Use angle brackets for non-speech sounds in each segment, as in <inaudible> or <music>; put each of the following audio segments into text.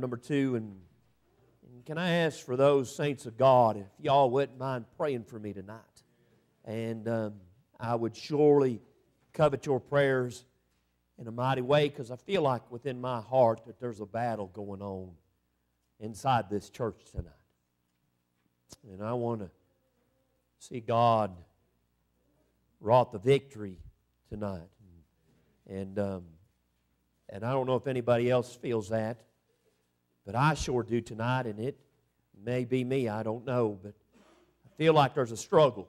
number two, and, and can I ask for those saints of God if y'all wouldn't mind praying for me tonight? And um, I would surely covet your prayers in a mighty way because I feel like within my heart that there's a battle going on inside this church tonight. And I want to see God wrought the victory tonight. And, um, and I don't know if anybody else feels that. But I sure do tonight, and it may be me, I don't know. But I feel like there's a struggle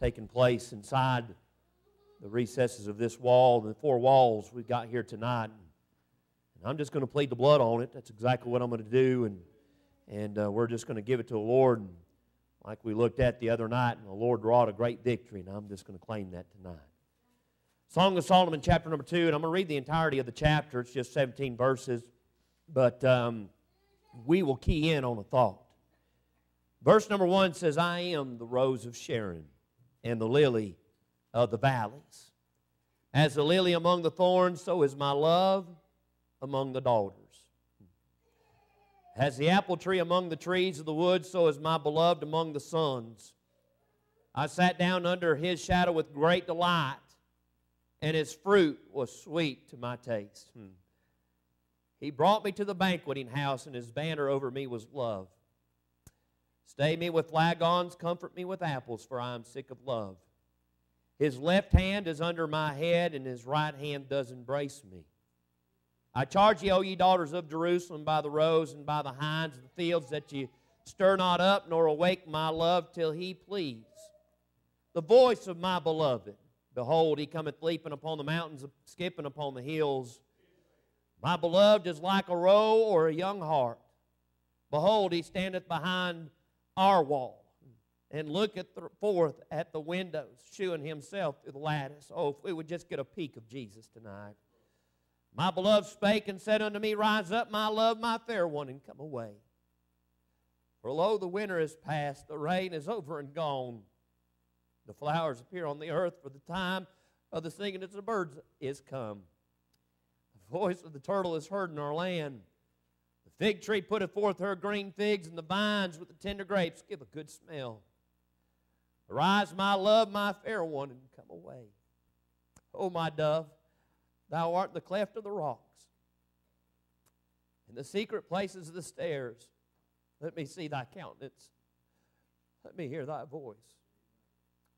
taking place inside the recesses of this wall, the four walls we've got here tonight. And I'm just going to plead the blood on it. That's exactly what I'm going to do. And, and uh, we're just going to give it to the Lord. And like we looked at the other night, and the Lord wrought a great victory, and I'm just going to claim that tonight. Song of Solomon, chapter number two, and I'm going to read the entirety of the chapter. It's just 17 verses but um, we will key in on a thought. Verse number one says, I am the rose of Sharon and the lily of the valleys. As the lily among the thorns, so is my love among the daughters. As the apple tree among the trees of the wood, so is my beloved among the sons. I sat down under his shadow with great delight, and his fruit was sweet to my taste. Hmm. He brought me to the banqueting house, and his banner over me was love. Stay me with flagons, comfort me with apples, for I am sick of love. His left hand is under my head, and his right hand does embrace me. I charge ye, O ye daughters of Jerusalem, by the roes and by the hinds of the fields, that ye stir not up nor awake my love till he please. The voice of my beloved, behold, he cometh leaping upon the mountains, skipping upon the hills. My beloved is like a roe or a young hart. Behold, he standeth behind our wall and looketh forth at the windows, shewing himself through the lattice. Oh, if we would just get a peek of Jesus tonight. My beloved spake and said unto me, Rise up, my love, my fair one, and come away. For lo, the winter is past, the rain is over and gone. The flowers appear on the earth, for the time of the singing of the birds is come voice of the turtle is heard in our land. The fig tree putteth forth her green figs, and the vines with the tender grapes give a good smell. Arise, my love, my fair one, and come away. O my dove, thou art the cleft of the rocks. In the secret places of the stairs, let me see thy countenance. Let me hear thy voice.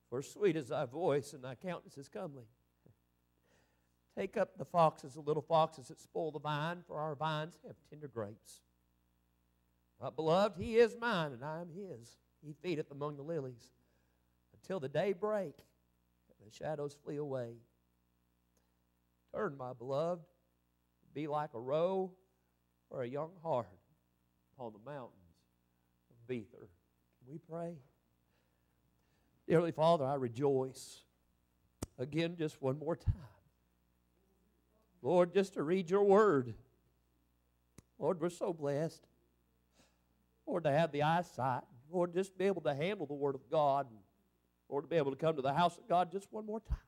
For sweet is thy voice, and thy countenance is comely. Take up the foxes, the little foxes that spoil the vine, for our vines have tender grapes. My beloved, he is mine, and I am his. He feedeth among the lilies until the day break and the shadows flee away. Turn, my beloved, be like a roe or a young hart upon the mountains of Bether. Can we pray? Dearly Father, I rejoice again just one more time Lord, just to read your word. Lord, we're so blessed. Lord, to have the eyesight. Lord, just be able to handle the word of God. Lord, to be able to come to the house of God just one more time.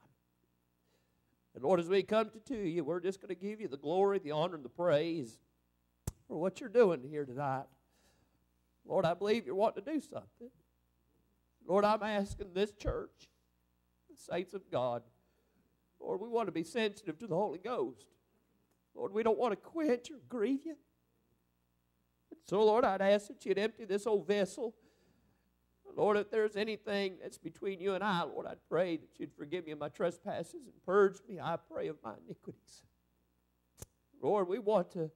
And Lord, as we come to, to you, we're just going to give you the glory, the honor, and the praise for what you're doing here tonight. Lord, I believe you're wanting to do something. Lord, I'm asking this church, the saints of God, Lord, we want to be sensitive to the Holy Ghost. Lord, we don't want to quench or grieve you. So, Lord, I'd ask that you'd empty this old vessel. Lord, if there's anything that's between you and I, Lord, I'd pray that you'd forgive me of my trespasses and purge me, I pray, of my iniquities. Lord, we want to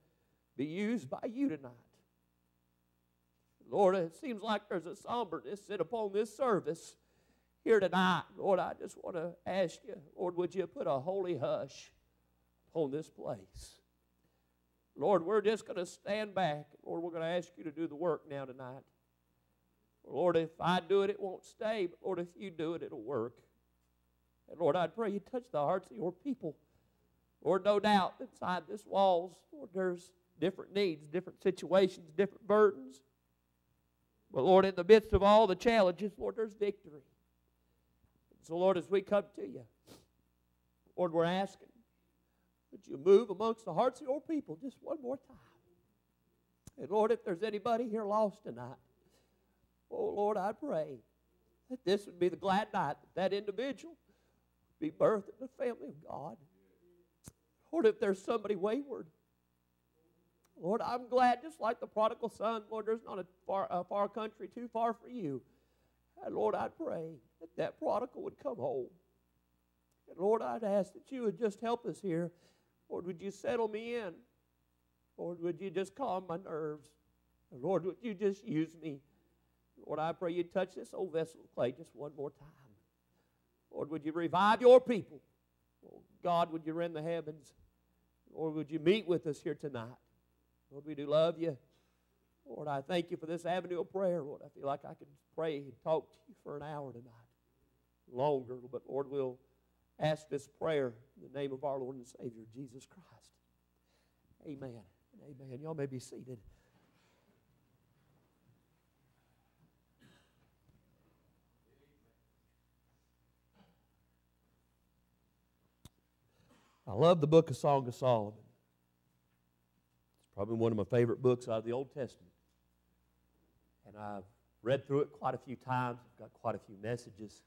be used by you tonight. Lord, it seems like there's a somberness set upon this service here tonight, Lord, I just want to ask you, Lord, would you put a holy hush on this place? Lord, we're just going to stand back. Lord, we're going to ask you to do the work now tonight. Lord, if I do it, it won't stay. But Lord, if you do it, it'll work. And Lord, I'd pray you touch the hearts of your people. Lord, no doubt inside this walls, Lord, there's different needs, different situations, different burdens. But Lord, in the midst of all the challenges, Lord, there's victory. So, Lord, as we come to you, Lord, we're asking that you move amongst the hearts of your people just one more time. And Lord, if there's anybody here lost tonight, oh Lord, I pray that this would be the glad night that that individual would be birthed in the family of God. Lord, if there's somebody wayward, Lord, I'm glad, just like the prodigal son, Lord, there's not a far, a far country too far for you. And Lord, I pray that that prodigal would come home. And Lord, I'd ask that you would just help us here. Lord, would you settle me in? Lord, would you just calm my nerves? And Lord, would you just use me? Lord, I pray you touch this old vessel of clay just one more time. Lord, would you revive your people? Oh, God, would you rend the heavens? Lord, would you meet with us here tonight? Lord, we do love you. Lord, I thank you for this avenue of prayer. Lord, I feel like I could pray and talk to you for an hour tonight. Longer, but Lord, we'll ask this prayer in the name of our Lord and Savior, Jesus Christ. Amen. Amen. Y'all may be seated. I love the book of Song of Solomon. It's probably one of my favorite books out of the Old Testament. And I've read through it quite a few times. I've got quite a few messages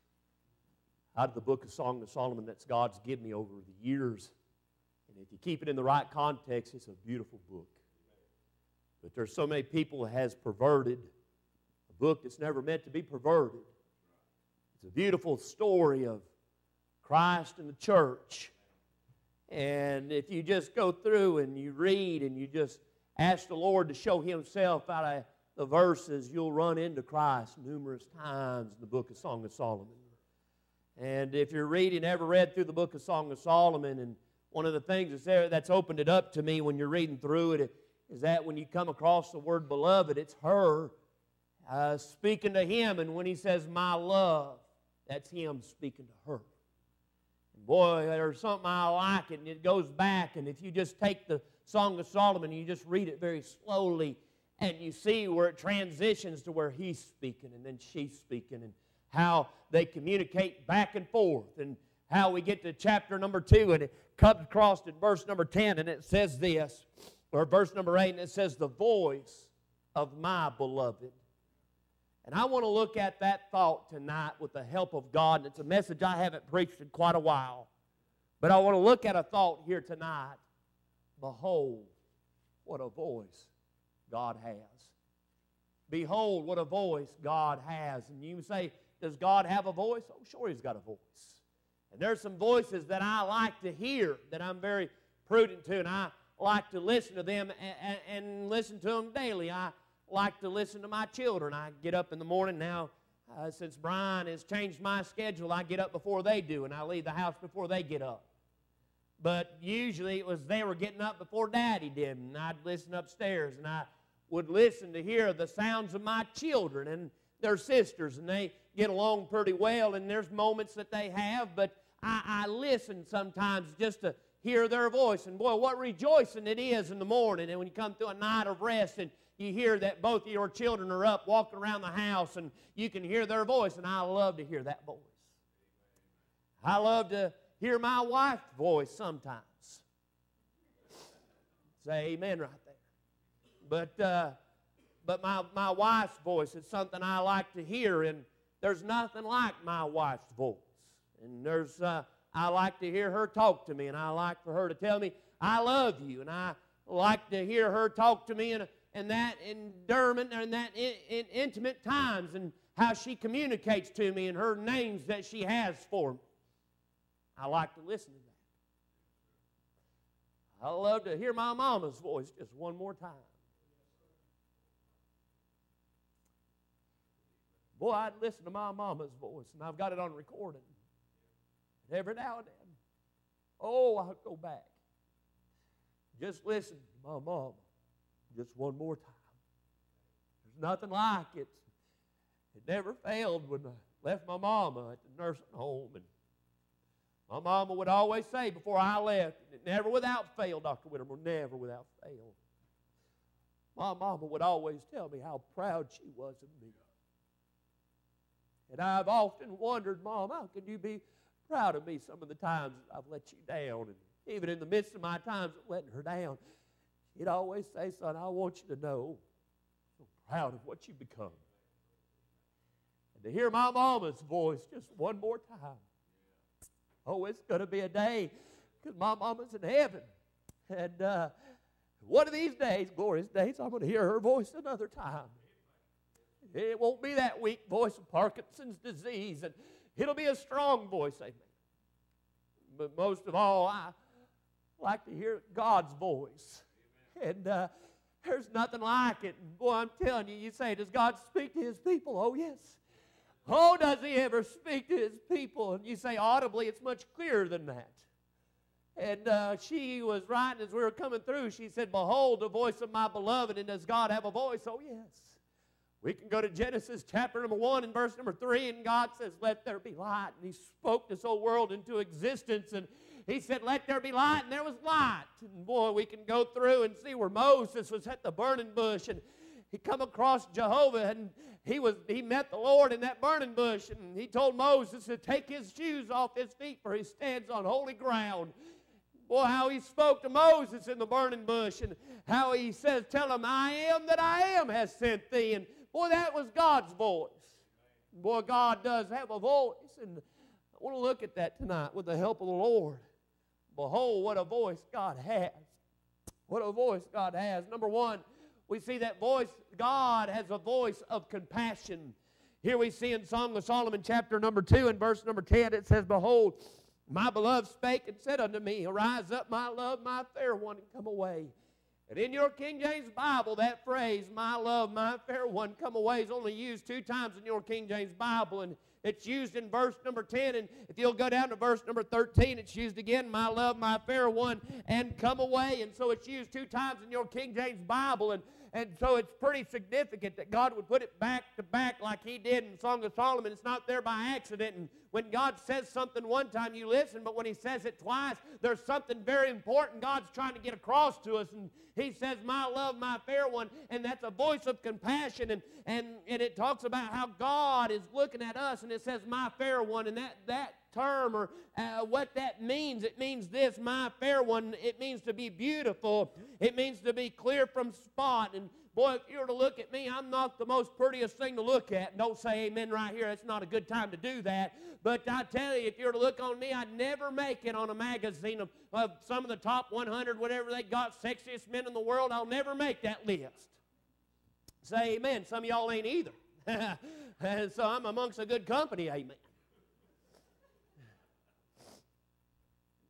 out of the book of Song of Solomon that God's given me over the years. And if you keep it in the right context, it's a beautiful book. But there's so many people that has perverted a book that's never meant to be perverted. It's a beautiful story of Christ and the church and if you just go through and you read and you just ask the Lord to show Himself out of the verses, you'll run into Christ numerous times in the book of Song of Solomon. And if you're reading, ever read through the book of Song of Solomon, and one of the things that's there that's opened it up to me when you're reading through it is that when you come across the word beloved, it's her uh, speaking to him. And when he says, my love, that's him speaking to her. Boy, there's something I like, and it goes back. And if you just take the Song of Solomon and you just read it very slowly, and you see where it transitions to where he's speaking and then she's speaking, and how they communicate back and forth, and how we get to chapter number two, and it comes across in verse number 10, and it says this, or verse number 8, and it says, The voice of my beloved and I want to look at that thought tonight with the help of God. And it's a message I haven't preached in quite a while. But I want to look at a thought here tonight. Behold, what a voice God has. Behold, what a voice God has. And you say, Does God have a voice? Oh, sure, He's got a voice. And there's some voices that I like to hear that I'm very prudent to, and I like to listen to them and, and, listen to them daily. I like to listen to my children. I get up in the morning now. Uh, since Brian has changed my schedule, I get up before they do, and I leave the house before they get up. But usually it was they were getting up before Daddy did, and I'd listen upstairs, and I would listen to hear the sounds of my children and their sisters, and they get along pretty well, and there's moments that they have, but I, I listen sometimes just to hear their voice. And boy, what rejoicing it is in the morning, and when you come through a night of rest and you hear that both of your children are up walking around the house and you can hear their voice, and I love to hear that voice. I love to hear my wife's voice sometimes. Say amen right there. But, uh, but my, my wife's voice is something I like to hear, and there's nothing like my wife's voice. And there's, uh, I like to hear her talk to me, and I like for her to tell me, I love you, and I like to hear her talk to me in a, and that endearment and that in, in intimate times and how she communicates to me and her names that she has for me. I like to listen to that. I love to hear my mama's voice just one more time. Boy, I'd listen to my mama's voice, and I've got it on recording. And Every now and then. Oh, I'll go back. Just listen to my mama just one more time. There's nothing like it. It never failed when I left my mama at the nursing home. And my mama would always say before I left, never without fail, Dr. Whittemore, never without fail. My mama would always tell me how proud she was of me. And I've often wondered, Mom, how can you be proud of me some of the times I've let you down? And even in the midst of my times of letting her down, he'd always say, Son, I want you to know I'm proud of what you've become. And to hear my mama's voice just one more time. Oh, it's going to be a day because my mama's in heaven. And uh, one of these days, glorious days, I'm going to hear her voice another time. It won't be that weak voice of Parkinson's disease, and it'll be a strong voice, amen. But most of all, I like to hear God's voice. And uh, there's nothing like it. And boy, I'm telling you, you say, does God speak to his people? Oh, yes. Oh, does he ever speak to his people? And you say audibly, it's much clearer than that. And uh, she was writing as we were coming through. She said, Behold, the voice of my beloved. And does God have a voice? Oh, yes. We can go to Genesis chapter number one and verse number three, and God says, Let there be light. And He spoke this whole world into existence. And He said, Let there be light, and there was light. And boy, we can go through and see where Moses was at the burning bush, and he come across Jehovah, and he was he met the Lord in that burning bush, and he told Moses to take his shoes off his feet, for he stands on holy ground. Boy, how he spoke to Moses in the burning bush, and how he says, Tell him, I am that I am has sent thee. And boy, that was God's voice. Boy, God does have a voice. And I want to look at that tonight with the help of the Lord. Behold, what a voice God has. What a voice God has. Number one, we see that voice, God has a voice of compassion. Here we see in Song of Solomon, chapter number 2, and verse number 10, it says, Behold, my beloved spake and said unto me, Arise up, my love, my fair one, and come away. And in your King James Bible, that phrase, my love, my fair one, come away, is only used two times in your King James Bible. And it's used in verse number 10. And if you'll go down to verse number 13, it's used again, my love, my fair one, and come away. And so it's used two times in your King James Bible. And and so it's pretty significant that God would put it back to back like He did in Song of Solomon. It's not there by accident. And when God says something one time, you listen, but when He says it twice, there's something very important God's trying to get across to us. And He says, My love, my fair one. And that's a voice of compassion. And, and, and it talks about how God is looking at us, and it says, My fair one. And that, that term or uh, what that means. It means this, my fair one. It means to be beautiful. It means to be clear from spot. And boy, if you were to look at me, I'm not the most prettiest thing to look at. Don't say amen right here. It's not a good time to do that. But I tell you, if you were to look on me, I'd never make it on a magazine of, of some of the top 100, whatever they got, sexiest men in the world. I'll never make that list. Say amen. Some of y'all ain't either. <laughs> and so I'm amongst a good company, amen.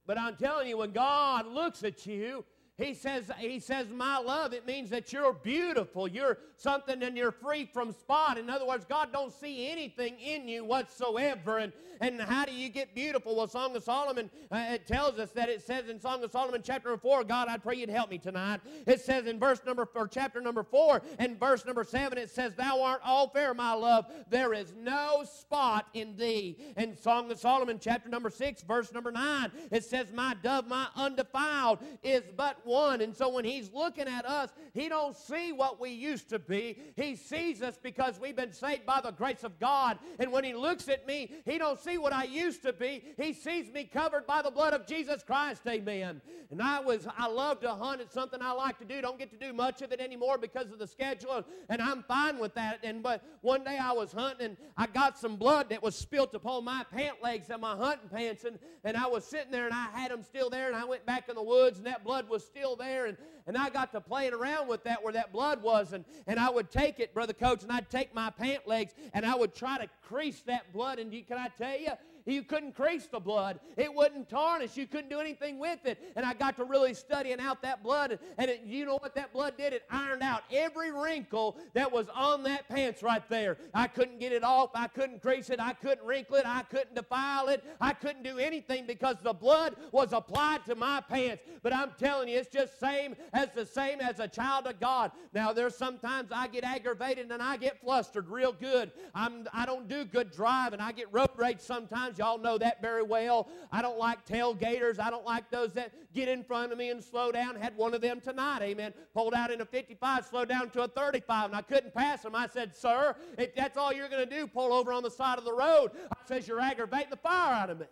But I'm telling you, when God looks at you, he says, he says, my love, it means that you're beautiful. You're something and you're free from spot. In other words, God don't see anything in you whatsoever. And, and how do you get beautiful? Well, Song of Solomon, uh, it tells us that it says in Song of Solomon chapter 4, God, I pray you'd help me tonight. It says in verse number, or chapter number 4 and verse number 7, it says, Thou art all fair, my love. There is no spot in thee. In Song of Solomon chapter number 6, verse number 9, it says, My dove, my undefiled, is but one. And so when he's looking at us, he don't see what we used to be. He sees us because we've been saved by the grace of God. And when he looks at me, he don't see what I used to be. He sees me covered by the blood of Jesus Christ. Amen. And I was I love to hunt. It's something I like to do. Don't get to do much of it anymore because of the schedule, and I'm fine with that. And but one day I was hunting and I got some blood that was spilt upon my pant legs and my hunting pants, and, and I was sitting there and I had them still there, and I went back in the woods and that blood was still there, and, and I got to playing around with that where that blood was, and, and I would take it, Brother Coach, and I'd take my pant legs and I would try to crease that blood. And you, can I tell you, you couldn't crease the blood. It wouldn't tarnish. You couldn't do anything with it. And I got to really studying out that blood. And it, you know what that blood did? It ironed out every wrinkle that was on that pants right there. I couldn't get it off. I couldn't crease it. I couldn't wrinkle it. I couldn't defile it. I couldn't do anything because the blood was applied to my pants. But I'm telling you, it's just same as the same as a child of God. Now, there's sometimes I get aggravated and I get flustered real good. I'm, I don't do good driving. I get road rage sometimes. Y'all know that very well. I don't like tailgaters. I don't like those that get in front of me and slow down. Had one of them tonight, amen. Pulled out in a 55, slowed down to a 35, and I couldn't pass him. I said, Sir, if that's all you're going to do, pull over on the side of the road. I says, You're aggravating the fire out of me.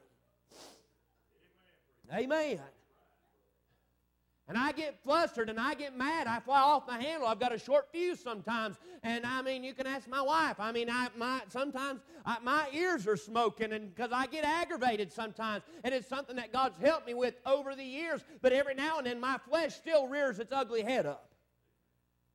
Amen. And I get flustered and I get mad. I fly off the handle. I've got a short fuse sometimes. And I mean, you can ask my wife. I mean, I, my, sometimes I, my ears are smoking and because I get aggravated sometimes. And it's something that God's helped me with over the years. But every now and then my flesh still rears its ugly head up.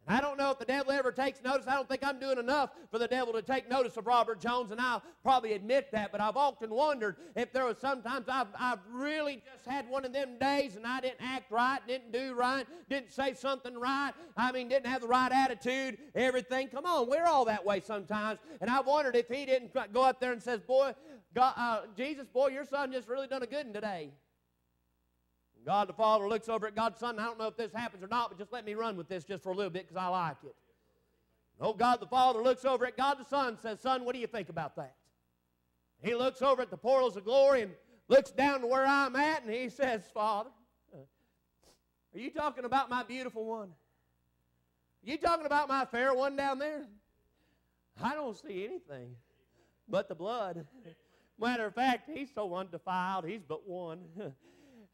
I don't know if the devil ever takes notice. I don't think I'm doing enough for the devil to take notice of Robert Jones, and I'll probably admit that. But I've often wondered if there was sometimes I've, I've really just had one of them days and I didn't act right, didn't do right, didn't say something right. I mean, didn't have the right attitude, everything. Come on, we're all that way sometimes. And I've wondered if he didn't go up there and says, "Boy, God, uh, Jesus, boy, your son just really done a good one today." God the Father looks over at God the Son. I don't know if this happens or not, but just let me run with this just for a little bit because I like it. Oh, God the Father looks over at God the Son and says, Son, what do you think about that? He looks over at the portals of glory and looks down to where I'm at and he says, Father, are you talking about my beautiful one? Are you talking about my fair one down there? I don't see anything but the blood. Matter of fact, he's so undefiled, he's but one. <laughs>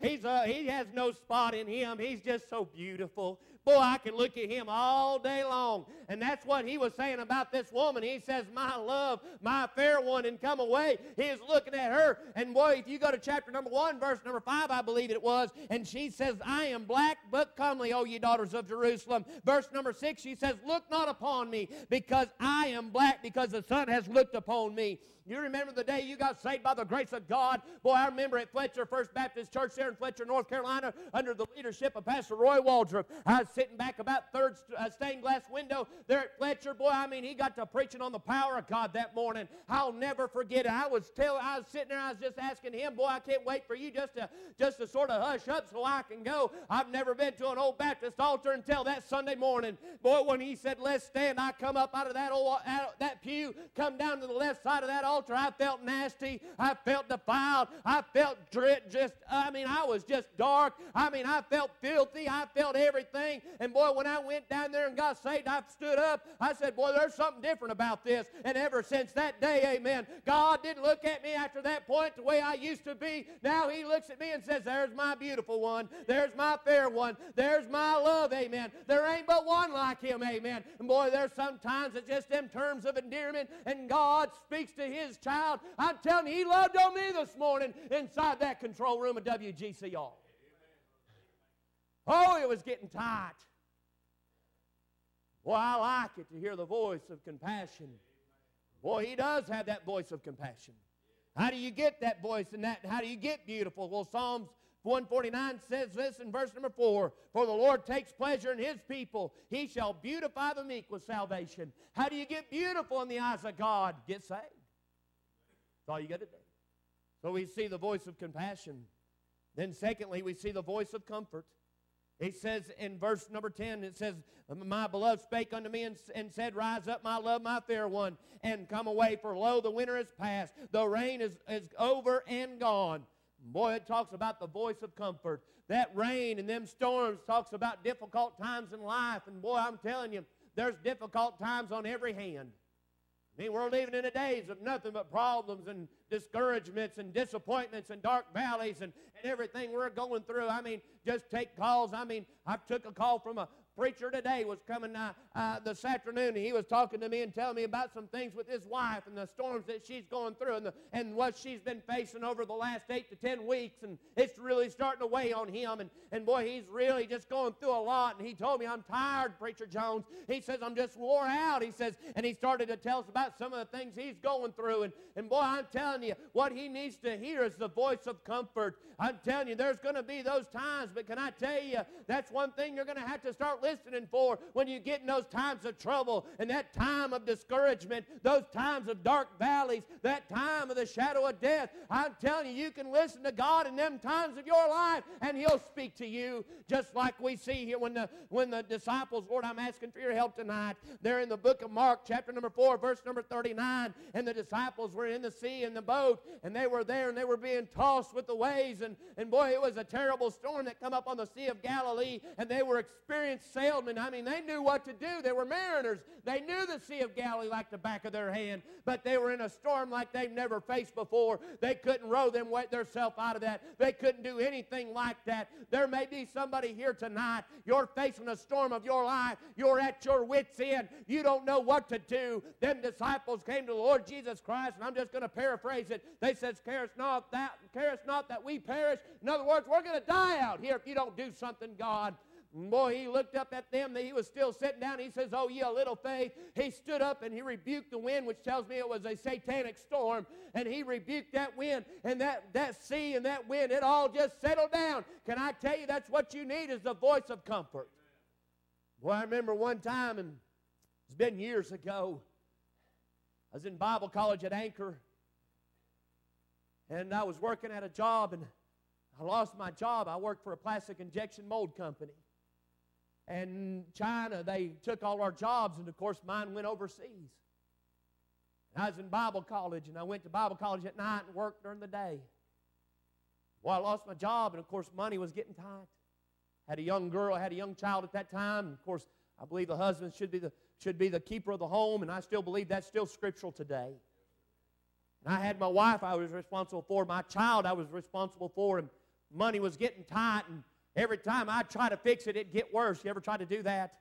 He's a, he has no spot in him. He's just so beautiful. Boy, I can look at him all day long. And that's what he was saying about this woman. He says, My love, my fair one, and come away. He is looking at her. And boy, if you go to chapter number one, verse number five, I believe it was, and she says, I am black but comely, O ye daughters of Jerusalem. Verse number six, she says, Look not upon me, because I am black, because the sun has looked upon me. You remember the day you got saved by the grace of God? Boy, I remember at Fletcher First Baptist Church there in Fletcher, North Carolina, under the leadership of Pastor Roy Waldrop. I sitting back about third uh, stained glass window there at Fletcher. Boy, I mean, he got to preaching on the power of God that morning. I'll never forget it. I was telling, I was sitting there, I was just asking him, boy, I can't wait for you just to just to sort of hush up so I can go. I've never been to an old Baptist altar until that Sunday morning. Boy, when he said, "Let's stand," I come up out of that old out, that pew, come down to the left side of that altar. I felt nasty. I felt defiled. I felt just, I mean, I was just dark. I mean, I felt filthy. I felt everything. And boy, when I went down there and got saved, I stood up. I said, boy, there's something different about this. And ever since that day, amen, God didn't look at me after that point the way I used to be. Now he looks at me and says, there's my beautiful one. There's my fair one. There's my love, amen. There ain't but one like him, amen. And boy, there's sometimes it's just them terms of endearment, and God speaks to his child. I'm telling you, he loved on me this morning inside that control room of WGCR. Oh, it was getting tight. Boy, I like it to hear the voice of compassion. Boy, he does have that voice of compassion. How do you get that voice and that? How do you get beautiful? Well, Psalms 149 says this in verse number 4 For the Lord takes pleasure in his people. He shall beautify the meek with salvation. How do you get beautiful in the eyes of God? Get saved That's all you got to do. So we see the voice of compassion. Then, secondly, we see the voice of comfort. He says in verse number 10, it says, My beloved spake unto me and, and, said, Rise up, my love, my fair one, and come away, for lo, the winter is past, the rain is, is over and gone. Boy, it talks about the voice of comfort. That rain and them storms talks about difficult times in life. And boy, I'm telling you, there's difficult times on every hand. Mean, we're living in the days of nothing but problems and discouragements and disappointments and dark valleys and, and everything we're going through. I mean, just take calls. I mean, I took a call from a, preacher today was coming uh, uh, this afternoon, and he was talking to me and telling me about some things with his wife and the storms that she's going through and, the, and what she's been facing over the last eight to ten weeks. And it's really starting to weigh on him. And, and boy, he's really just going through a lot. And he told me, I'm tired, Preacher Jones. He says, I'm just wore out. He says, and he started to tell us about some of the things he's going through. And, and boy, I'm telling you, what he needs to hear is the voice of comfort. I'm telling you, there's going to be those times, but can I tell you, that's one thing you're going to have to start listening for when you get in those times of trouble and that time of discouragement, those times of dark valleys, that time of the shadow of death. I'm telling you, you can listen to God in them times of your life and He'll speak to you just like we see here when the, when the disciples, Lord, I'm asking for your help tonight. They're in the book of Mark, chapter number 4, verse number 39, and the disciples were in the sea in the boat and they were there and they were being tossed with the waves and and, and boy, it was a terrible storm that come up on the Sea of Galilee, and they were experiencing sailed, and I mean, they knew what to do. They were mariners. They knew the Sea of Galilee like the back of their hand, but they were in a storm like they've never faced before. They couldn't row them themselves out of that. They couldn't do anything like that. There may be somebody here tonight. You're facing a storm of your life. You're at your wits' end. You don't know what to do. Them disciples came to the Lord Jesus Christ, and I'm just going to paraphrase it. They said, "Carest not that, carest not that we perish." In other words, we're going to die out here if you don't do something, God. Boy, he looked up at them. He was still sitting down. He says, Oh, ye a little faith. He stood up and he rebuked the wind, which tells me it was a satanic storm. And he rebuked that wind and that, that sea and that wind. It all just settled down. Can I tell you that's what you need is the voice of comfort. Boy, I remember one time, and it's been years ago. I was in Bible college at Anchor, and I was working at a job, and I lost my job. I worked for a plastic injection mold company. And China, they took all our jobs, and of course, mine went overseas. I was in Bible college, and I went to Bible college at night and worked during the day. Well, I lost my job, and of course, money was getting tight. Had a young girl, had a young child at that time, and of course, I believe the husband should be the, should be the keeper of the home, and I still believe that's still scriptural today. And I had my wife I was responsible for, my child I was responsible for, and money was getting tight, and Every time I try to fix it, it'd get worse. You ever tried to do that?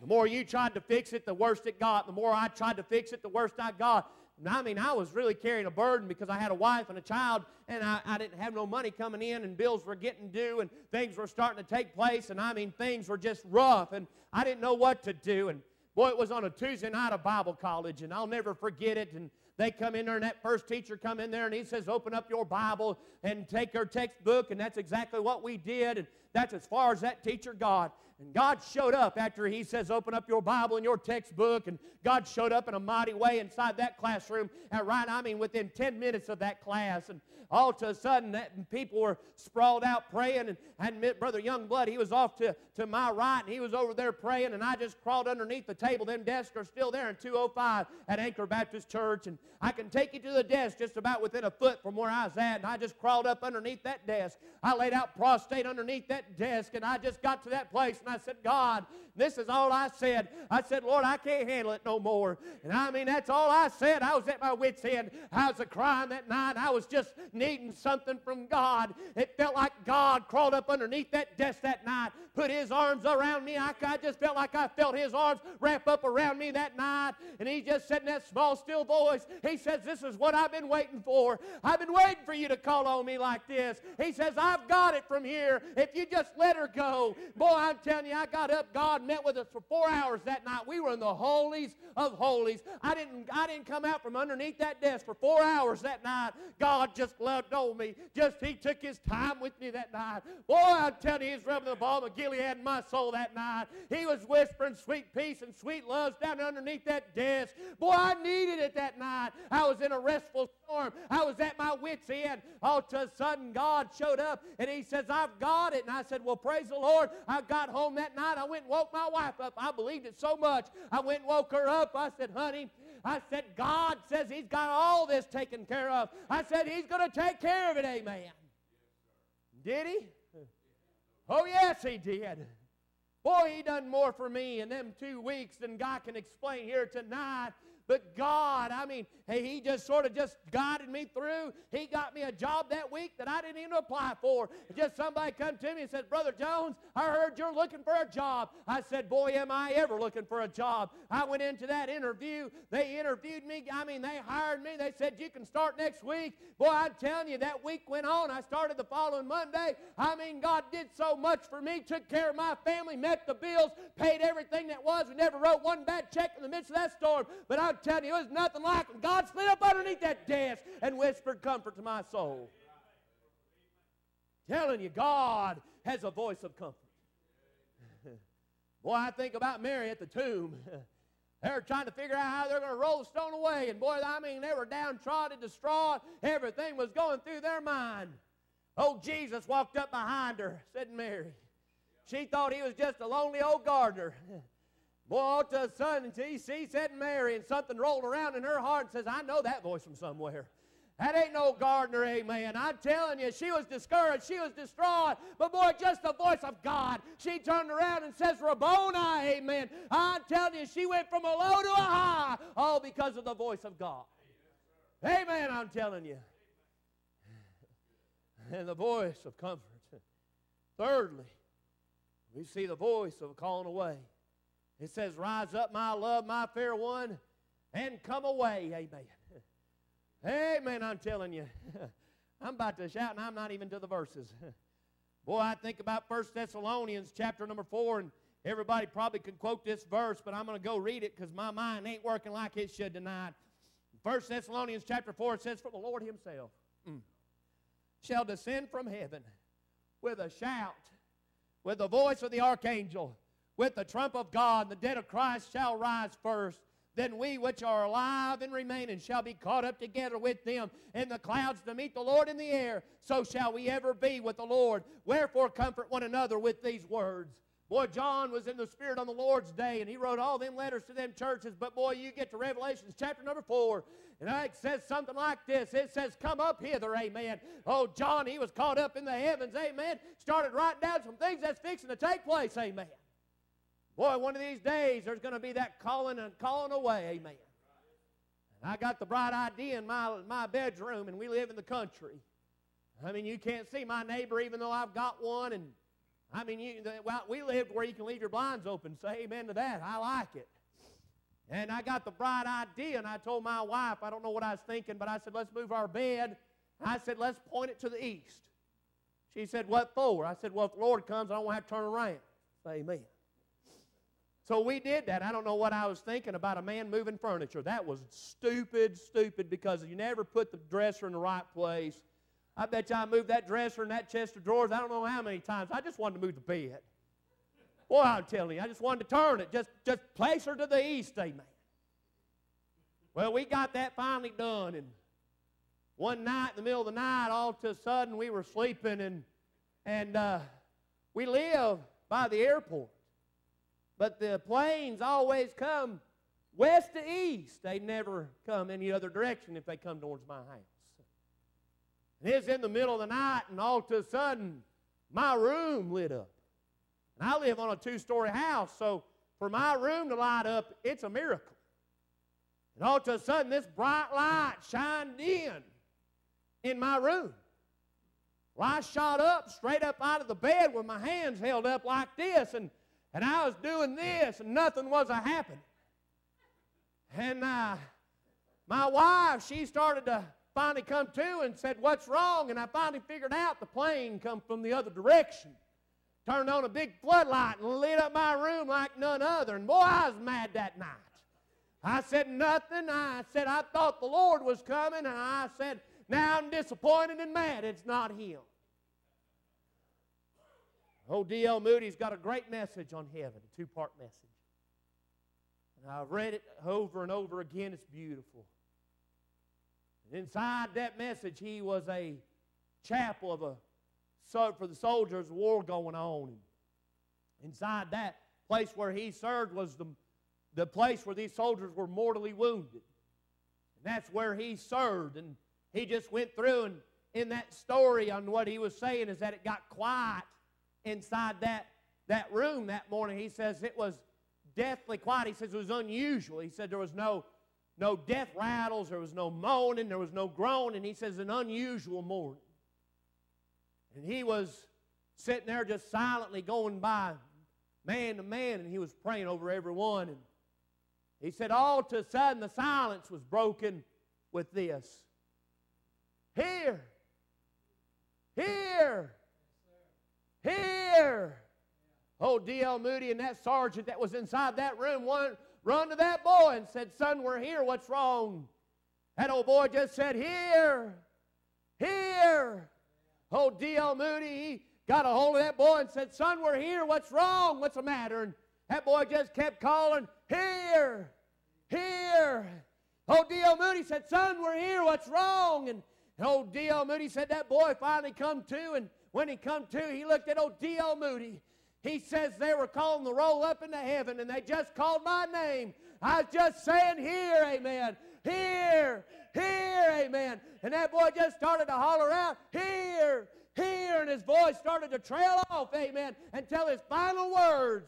The more you tried to fix it, the worse it got. The more I tried to fix it, the worse I got. And I mean, I was really carrying a burden because I had a wife and a child, and I, I didn't have no money coming in, and bills were getting due, and things were starting to take place, and I mean, things were just rough, and I didn't know what to do. And boy, it was on a Tuesday night of Bible college, and I'll never forget it. And they come in there, and that first teacher come in there, and he says, "Open up your Bible and take your textbook." And that's exactly what we did, and that's as far as that teacher got. And God showed up after he says, Open up your Bible and your textbook. And God showed up in a mighty way inside that classroom. And right, I mean, within 10 minutes of that class. And all to a sudden, that, people were sprawled out praying. And, and Brother Youngblood, he was off to, to my right, and he was over there praying. And I just crawled underneath the table. Them desks are still there in 205 at Anchor Baptist Church. And I can take you to the desk just about within a foot from where I was at. And I just crawled up underneath that desk. I laid out prostrate underneath that desk, and I just got to that place, and I said, God, this is all I said. I said, Lord, I can't handle it no more. And I mean, that's all I said. I was at my wits' end. I was crying that night. I was just needing something from God. It felt like God crawled up underneath that desk that night, put his arms around me. I, I just felt like I felt his arms wrap up around me that night. And he just said in that small, still voice, he says, This is what I've been waiting for. I've been waiting for you to call on me like this. He says, I've got it from here. If you just let her go. Boy, I'm telling you, I got up. God met with us for four hours that night. We were in the holies of holies. I didn't, I didn't come out from underneath that desk for four hours that night. God just loved on me. Just He took His time with me that night. Boy, I'm telling you, He's rubbing the balm of Gilead in my soul that night. He was whispering sweet peace and sweet loves down underneath that desk. Boy, I needed it that night. I was in a restful storm. I was at my wits' end. All of a sudden, God showed up and He says, I've got it. And I said, Well, praise the Lord. I got home that night. I went and woke my wife up. I believed it so much. I went and woke her up. I said, Honey, I said, God says He's got all this taken care of. I said, He's going to take care of it. Amen. Did He? Oh, yes, He did. Boy, He done more for me in them two weeks than God can explain here tonight. But God, I mean, hey, He just sort of just guided me through. He got me a job that week that I didn't even apply for. Just somebody come to me and said, Brother Jones, I heard you're looking for a job. I said, Boy, am I ever looking for a job. I went into that interview. They interviewed me. I mean, they hired me. They said, You can start next week. Boy, I'm telling you, that week went on. I started the following Monday. I mean, God did so much for me, took care of my family, met the bills, paid everything that was. We never wrote one bad check in the midst of that storm. But I'm telling you, it was nothing like when God slid up underneath that desk and whispered comfort to my soul. Telling you, God has a voice of comfort. <laughs> Boy, I think about Mary at the tomb. <laughs> they were trying to figure out how they're going to roll the stone away. And boy, I mean, they were downtrodden, distraught. Everything was going through their mind. Old Jesus walked up behind her, said Mary. She thought he was just a lonely old gardener. <laughs> Boy, of a sudden, she, she said Mary, and something rolled around in her heart and says, I know that voice from somewhere. That ain't no gardener, amen. I'm telling you, she was discouraged. She was distraught. But boy, just the voice of God. She turned around and says, Rabboni, amen. I'm telling you, she went from a low to a high, all because of the voice of God. Amen, I'm telling you. And the voice of comfort. Thirdly, we see the voice of calling away. It says, Rise up, my love, my fair one, and come away. Amen. Amen, I'm telling you. <laughs> I'm about to shout, and I'm not even to the verses. <laughs> Boy, I think about First Thessalonians chapter number 4, and everybody probably can quote this verse, but I'm going to go read it because my mind ain't working like it should tonight. First Thessalonians chapter 4, it says, For the Lord himself mm, shall descend from heaven with a shout, with the voice of the archangel, with the trump of God, the dead of Christ shall rise first. Then we which are alive and remaining shall be caught up together with them in the clouds to meet the Lord in the air. So shall we ever be with the Lord. Wherefore comfort one another with these words. Boy, John was in the Spirit on the Lord's day, and he wrote all them letters to them churches. But boy, you get to Revelations chapter number four, and it says something like this. It says, Come up hither, amen. Oh, John, he was caught up in the heavens, amen. Started writing down some things that's fixing to take place, amen. Boy, one of these days there's going to be that calling and calling away, amen. And I got the bright idea in my, my bedroom, and we live in the country. I mean, you can't see my neighbor even though I've got one, and I mean, you, well, we lived where you can leave your blinds open. Say amen to that. I like it. And I got the bright idea, and I told my wife, I don't know what I was thinking, but I said, let's move our bed. I said, let's point it to the east. She said, what for? I said, well, if the Lord comes, I don't want to have to turn around. Say amen. So we did that. I don't know what I was thinking about a man moving furniture. That was stupid, stupid, because you never put the dresser in the right place. I bet you I moved that dresser and that chest of drawers I don't know how many times. I just wanted to move the bed. Boy, I'm telling you, I just wanted to turn it. Just, just place her to the east, amen. Well, we got that finally done, and one night in the middle of the night, all of a sudden we were sleeping, and and uh, we live by the airport, but the planes always come west to east. They never come any other direction if they come towards my house. And it's in the middle of the night, and all of a sudden, my room lit up. And I live on a two story house, so for my room to light up, it's a miracle. And all of a sudden, this bright light shined in in my room. Well, I shot up straight up out of the bed with my hands held up like this, and, and I was doing this, and nothing was a happening. And uh, my wife, she started to finally come to and said, What's wrong? And I finally figured out the plane come from the other direction. Turned on a big floodlight and lit up my room like none other. And boy, I was mad that night. I said nothing. I said, I thought the Lord was coming. And I said, now I'm disappointed and mad. It's not Him. Oh, Old D.L. Moody's got a great message on heaven, a two part message. And I've read it over and over again. It's beautiful. And inside that message, he was a chapel of a for the soldiers, war going on. Inside that place where he served was the, the place where these soldiers were mortally wounded. And that's where he served. And he just went through and in that story on what he was saying is that it got quiet inside that, that room that morning. He says it was deathly quiet. He says it was unusual. He said there was no no death rattles, there was no moaning, there was no groaning. He says, an unusual morning. And he was sitting there just silently going by man to man, and he was praying over everyone. And he said, all to a sudden, the silence was broken with this Here, here, here. Oh, D.L. Moody and that sergeant that was inside that room, one, run to that boy and said, Son, we're here. What's wrong? That old boy just said, Here, here. Oh, old D.L. Moody, he got a hold of that boy and said, Son, we're here. What's wrong? What's the matter? And that boy just kept calling, Here, here. Oh, old D.L. Moody said, Son, we're here. What's wrong? And old D.L. Moody said, That boy finally come to. And when he come to, he looked at old D.L. Moody he says they were calling the roll up into heaven and they just called my name. I was just saying, Here, amen. Here, Here, amen. And that boy just started to holler out, Here, here. And his voice started to trail off, amen, until his final words,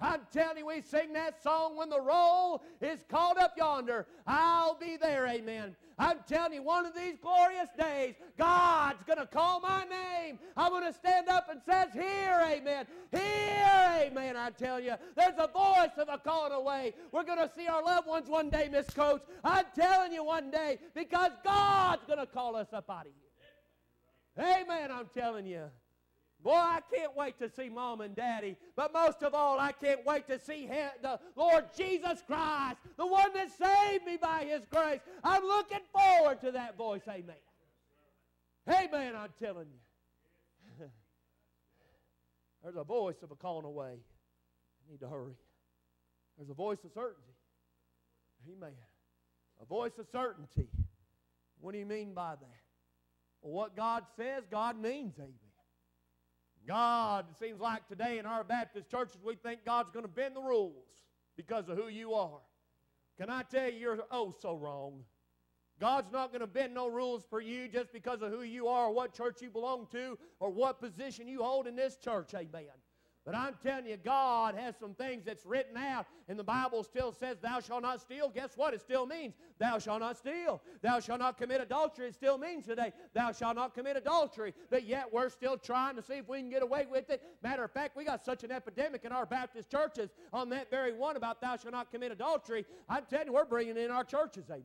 I'm telling you, we sing that song when the roll is called up yonder. I'll be there, amen. I'm telling you, one of these glorious days, God's going to call my name. I'm going to stand up and says, Here, amen. Here, amen. I tell you, there's a voice of a calling away. We're going to see our loved ones one day, Miss Coach. I'm telling you one day, because God's going to call us up out of here. Amen, I'm telling you. Boy, I can't wait to see mom and daddy. But most of all, I can't wait to see him, the Lord Jesus Christ, the one that saved me by his grace. I'm looking forward to that voice. Amen. Amen, I'm telling you. <laughs> There's a voice of a calling away. I need to hurry. There's a voice of certainty. Amen. A voice of certainty. What do you mean by that? Well, what God says, God means, amen. God, it seems like today in our Baptist churches, we think God's going to bend the rules because of who you are. Can I tell you, you're oh so wrong. God's not going to bend no rules for you just because of who you are or what church you belong to or what position you hold in this church. Amen. But I'm telling you, God has some things that's written out, and the Bible still says, Thou shalt not steal. Guess what? It still means, Thou shalt not steal. Thou shalt not commit adultery. It still means today, Thou shalt not commit adultery. But yet we're still trying to see if we can get away with it. Matter of fact, we got such an epidemic in our Baptist churches on that very one about Thou shalt not commit adultery. I'm telling you, we're bringing in our churches. Amen.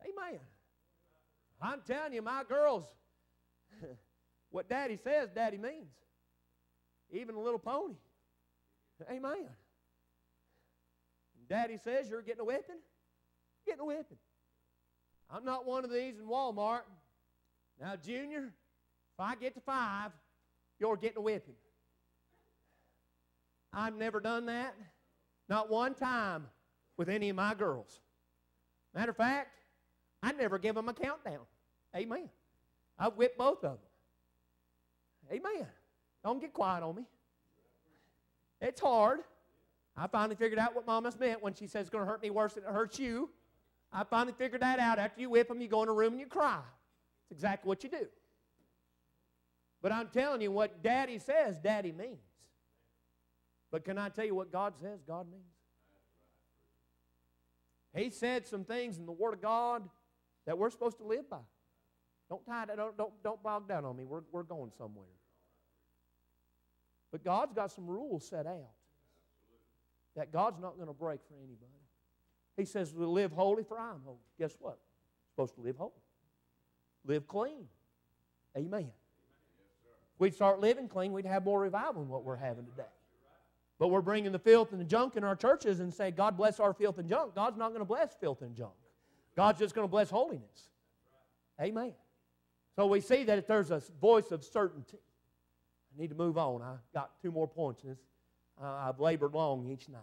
Amen. I'm telling you, my girls, <laughs> what daddy says, daddy means even a little pony. Amen. Daddy says you're getting a whipping, getting a whipping. I'm not one of these in Walmart. Now, Junior, if I get to five, you're getting a whipping. I've never done that, not one time with any of my girls. Matter of fact, I never give them a countdown. Amen. I've whipped both of them. Amen. Don't get quiet on me. It's hard. I finally figured out what mama's meant when she says it's going to hurt me worse than it hurts you. I finally figured that out. After you whip them, you go in a room and you cry. It's exactly what you do. But I'm telling you, what daddy says, daddy means. But can I tell you what God says, God means? He said some things in the Word of God that we're supposed to live by. Don't tie that, don't, don't, don't bog down on me. We're, we're going somewhere. But God's got some rules set out that God's not going to break for anybody. He says, we live holy for I'm holy. Guess what? supposed to live holy. Live clean. Amen. we'd start living clean, we'd have more revival than what we're having today. But we're bringing the filth and the junk in our churches and say, God bless our filth and junk. God's not going to bless filth and junk. God's just going to bless holiness. Amen. So we see that there's a voice of certainty need to move on. I got two more points. This, uh, I've labored long each night.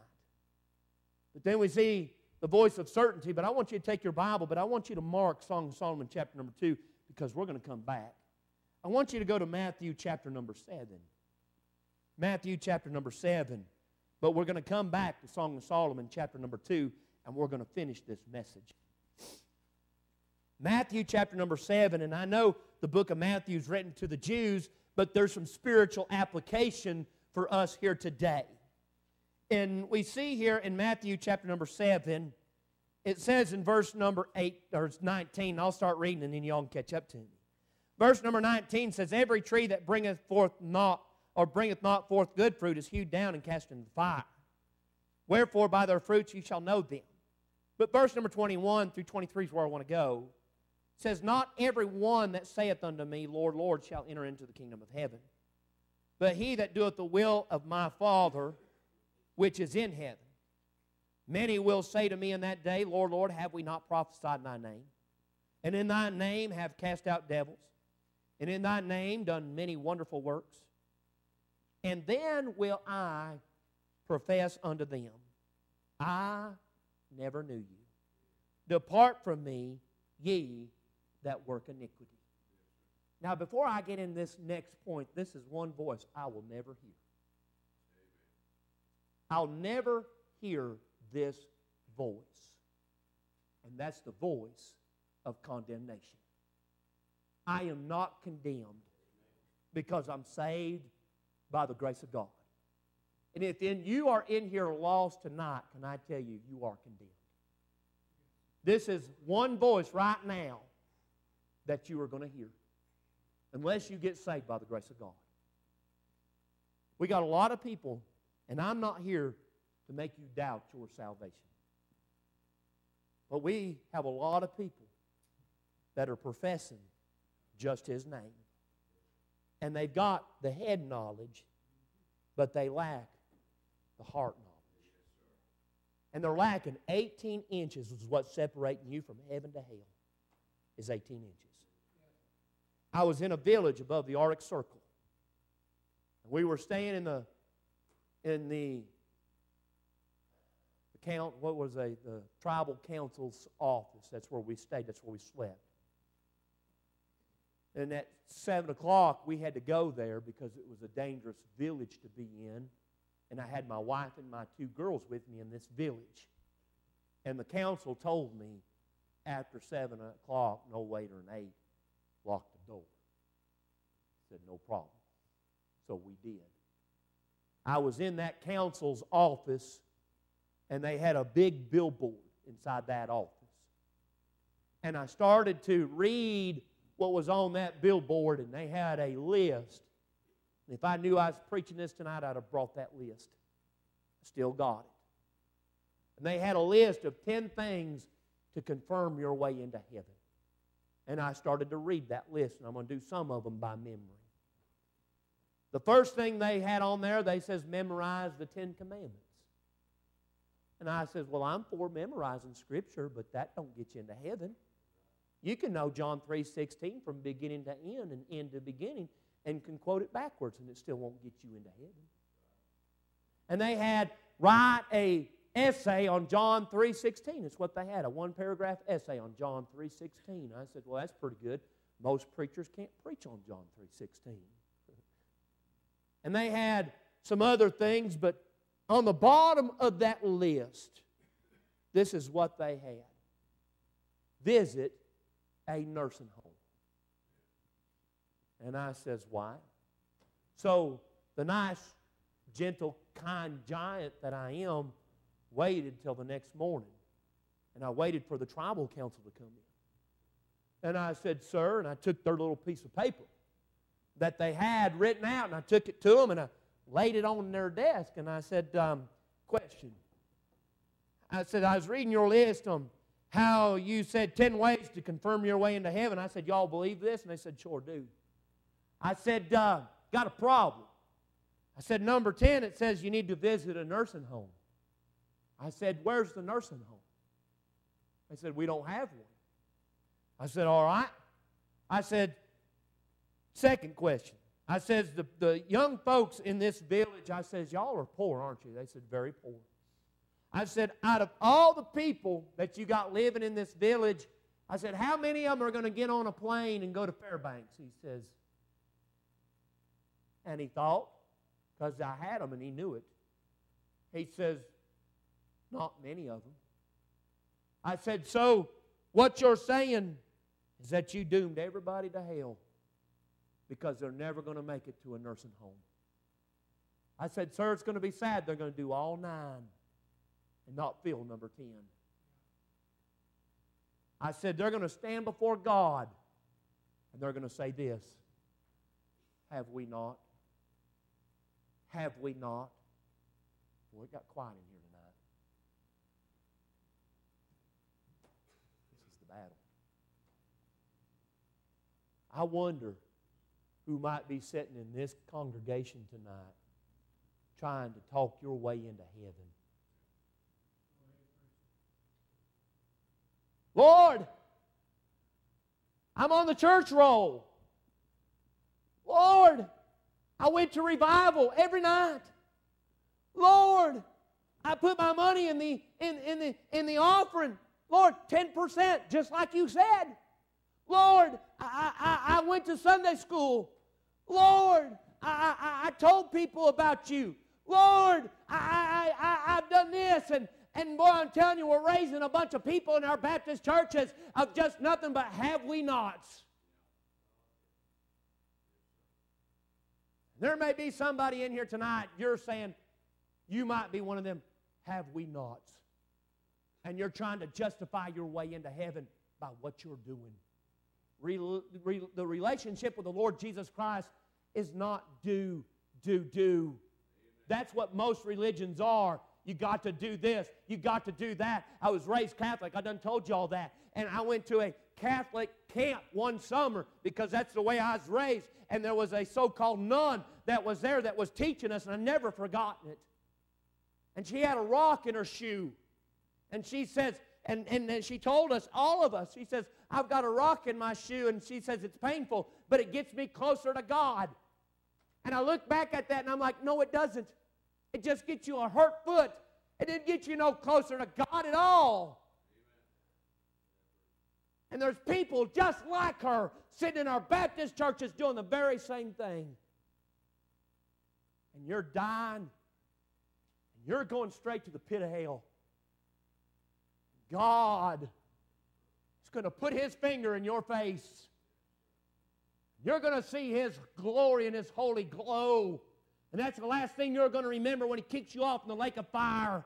But then we see the voice of certainty. But I want you to take your Bible, but I want you to mark Song of Solomon chapter number 2 because we're going to come back. I want you to go to Matthew chapter number 7. Matthew chapter number 7. But we're going to come back to Song of Solomon chapter number 2 and we're going to finish this message. Matthew chapter number 7, and I know the book of Matthew is written to the Jews, but there's some spiritual application for us here today. And we see here in Matthew chapter number 7, it says in verse number 8 or 19, I'll start reading and then y'all can catch up to me. Verse number 19 says, Every tree that bringeth forth not or bringeth not forth good fruit is hewed down and cast into the fire. Wherefore by their fruits you shall know them. But verse number 21 through 23 is where I want to go says, Not every one that saith unto me, Lord, Lord, shall enter into the kingdom of heaven, but he that doeth the will of my Father which is in heaven. Many will say to me in that day, Lord, Lord, have we not prophesied in thy name? And in thy name have cast out devils, and in thy name done many wonderful works. And then will I profess unto them, I never knew you. Depart from me, ye that work iniquity. Now, before I get in this next point, this is one voice I will never hear. I'll never hear this voice. And that's the voice of condemnation. I am not condemned because I'm saved by the grace of God. And if then you are in here lost tonight, can I tell you, you are condemned. This is one voice right now that you are going to hear, unless you get saved by the grace of God. We got a lot of people, and I'm not here to make you doubt your salvation. But we have a lot of people that are professing just His name. And they've got the head knowledge, but they lack the heart knowledge. And they're lacking 18 inches, is what's separating you from heaven to hell, is 18 inches. I was in a village above the Arctic Circle. We were staying in the in the count what was a the tribal council's office. That's where we stayed. That's where we slept. And at seven o'clock, we had to go there because it was a dangerous village to be in. And I had my wife and my two girls with me in this village. And the council told me after seven o'clock, no later than eight, lock the door. Said, no problem. So we did. I was in that council's office, and they had a big billboard inside that office. And I started to read what was on that billboard, and they had a list. If I knew I was preaching this tonight, I'd have brought that list. Still got it. And they had a list of 10 things to confirm your way into heaven. And I started to read that list, and I'm going to do some of them by memory. The first thing they had on there, they says memorize the Ten Commandments. And I says, well, I'm for memorizing Scripture, but that don't get you into heaven. You can know John 3.16 from beginning to end and end to beginning and can quote it backwards, and it still won't get you into heaven. And they had write a essay on John 3.16. It's what they had, a one-paragraph essay on John 3.16. I said, well, that's pretty good. Most preachers can't preach on John 3.16. <laughs> And they had some other things, but on the bottom of that list, this is what they had visit a nursing home. And I says, Why? So the nice, gentle, kind giant that I am waited till the next morning. And I waited for the tribal council to come in. And I said, Sir, and I took their little piece of paper that they had written out, and I took it to them and I laid it on their desk, and I said, um, Question. I said, I was reading your list on how you said 10 ways to confirm your way into heaven. I said, Y'all believe this? And they said, Sure do. I said, uh, Got a problem. I said, Number 10, it says you need to visit a nursing home. I said, Where's the nursing home? They said, We don't have one. I said, All right. I said, Second question. I says, the, the young folks in this village, I says, y'all are poor, aren't you? They said, very poor. I said, out of all the people that you got living in this village, I said, how many of them are going to get on a plane and go to Fairbanks? He says, and he thought, because I had them and he knew it. He says, not many of them. I said, so what you're saying is that you doomed everybody to hell because they're never going to make it to a nursing home. I said, Sir, it's going to be sad. They're going to do all nine and not fill number 10. I said, They're going to stand before God and they're going to say this Have we not? Have we not? Well, it got quiet in here tonight. This is the battle. I wonder who might be sitting in this congregation tonight trying to talk your way into heaven. Lord, I'm on the church roll. Lord, I went to revival every night. Lord, I put my money in the in, in the in the offering. Lord, 10%, just like you said. Lord, I, I, I went to Sunday school. Lord, I, I, I told people about you. Lord, I, I, I, I've done this and, And boy, I'm telling you, we're raising a bunch of people in our Baptist churches of just nothing but have we nots. There may be somebody in here tonight, you're saying, you might be one of them, have we nots. And you're trying to justify your way into heaven by what you're doing. Re- re- the relationship with the Lord Jesus Christ is not do, do, do. That's what most religions are. You got to do this. You got to do that. I was raised Catholic. I done told you all that. And I went to a Catholic camp one summer because that's the way I was raised. And there was a so called nun that was there that was teaching us, and I never forgotten it. And she had a rock in her shoe. And she says, and, and, she told us, all of us, she says, I've got a rock in my shoe, and she says it's painful, but it gets me closer to God. And I look back at that and I'm like, no, it doesn't. It just gets you a hurt foot. It didn't get you no closer to God at all. And there's people just like her sitting in our Baptist churches doing the very same thing. And you're dying, and you're going straight to the pit of hell. God is going to put his finger in your face. You're going to see his glory and his holy glow. And that's the last thing you're going to remember when he kicks you off in the lake of fire.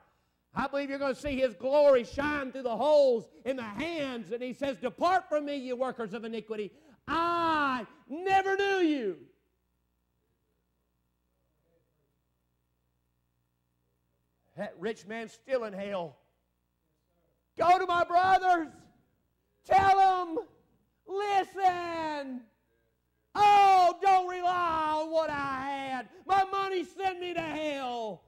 I believe you're going to see his glory shine through the holes in the hands. And he says, Depart from me, you workers of iniquity. I never knew you. That rich man's still in hell. Go to my brothers. Tell them, listen. Oh, don't rely on what I had. My money sent me to hell.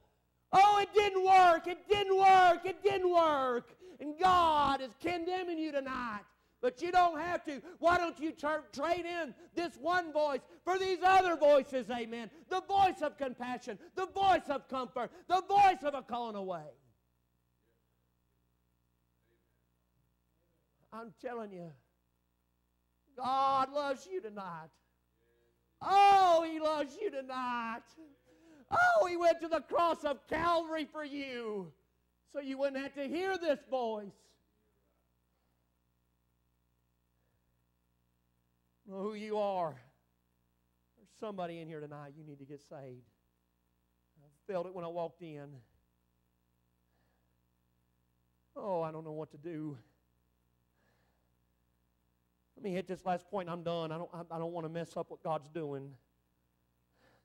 Oh, it didn't work. It didn't work. It didn't work. And God is condemning you tonight. But you don't have to. Why don't you tra- trade in this one voice for these other voices, amen? The voice of compassion, the voice of comfort, the voice of a calling away. I'm telling you, God loves you tonight. Oh, He loves you tonight. Oh, He went to the cross of Calvary for you so you wouldn't have to hear this voice. Know who you are. There's somebody in here tonight. You need to get saved. I felt it when I walked in. Oh, I don't know what to do. Let me hit this last point I'm done. I don't, I don't want to mess up what God's doing.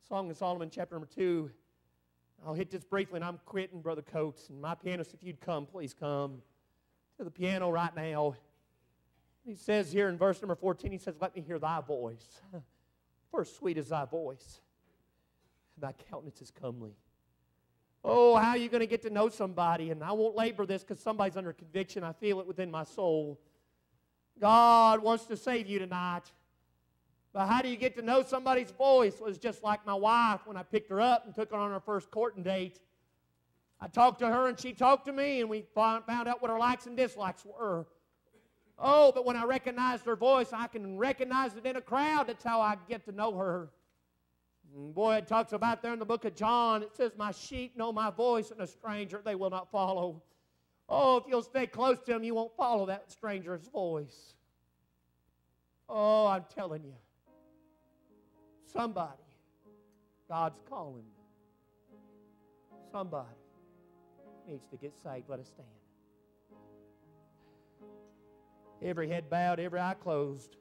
Song of Solomon, chapter number 2. I'll hit this briefly and I'm quitting, Brother Coates. And my pianist, if you'd come, please come to the piano right now. He says here in verse number 14, he says, Let me hear thy voice. <laughs> For sweet is thy voice, and thy countenance is comely. Oh, how are you going to get to know somebody? And I won't labor this because somebody's under conviction. I feel it within my soul. God wants to save you tonight. But how do you get to know somebody's voice? It was just like my wife when I picked her up and took her on her first courting date. I talked to her and she talked to me, and we found out what her likes and dislikes were. Oh, but when I recognized her voice, I can recognize it in a crowd. That's how I get to know her. And boy, it talks about there in the book of John, it says, My sheep know my voice, and a stranger they will not follow. Oh, if you'll stay close to him, you won't follow that stranger's voice. Oh, I'm telling you. Somebody, God's calling. Somebody needs to get saved. Let us stand. Every head bowed, every eye closed.